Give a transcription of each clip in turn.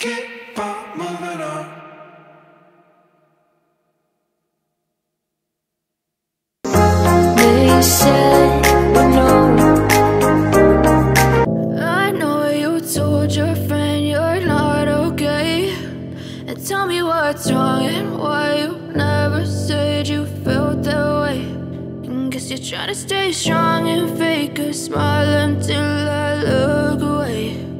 Keep on moving on. Said, but no. I know you told your friend you're not okay. And tell me what's wrong and why you never said you felt that way. I guess you're trying to stay strong and fake a smile until I look away.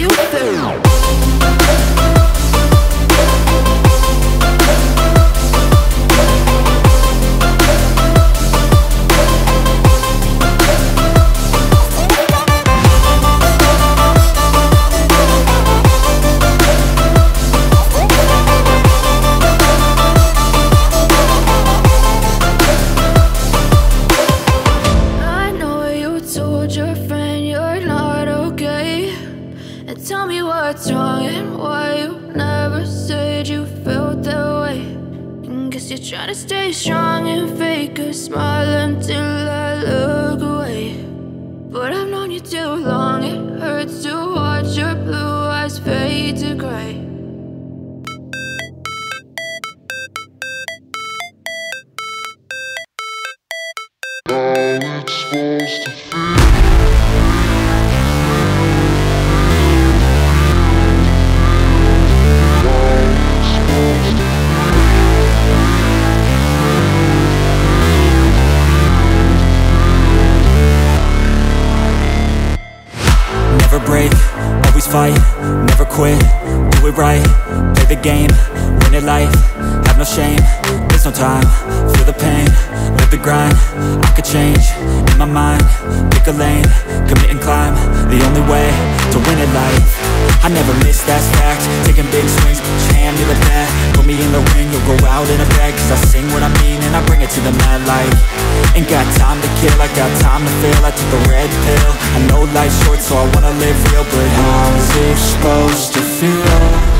you To stay strong and fake a smile until I look away. But I've known you too long, it hurts to watch your blue eyes fade to gray. Never fight, never quit, do it right, play the game, win it life, have no shame, there's no time, feel the pain, live the grind, I could change, in my mind, pick a lane, commit and climb, the only way to win it life, I never miss, that's fact, taking big swings, put go out in a bag, cause I sing what I mean and I bring it to the mad light, ain't got time to kill, I got time to feel, I took the red pill, I know life's short so I wanna live real, but how's it supposed to feel?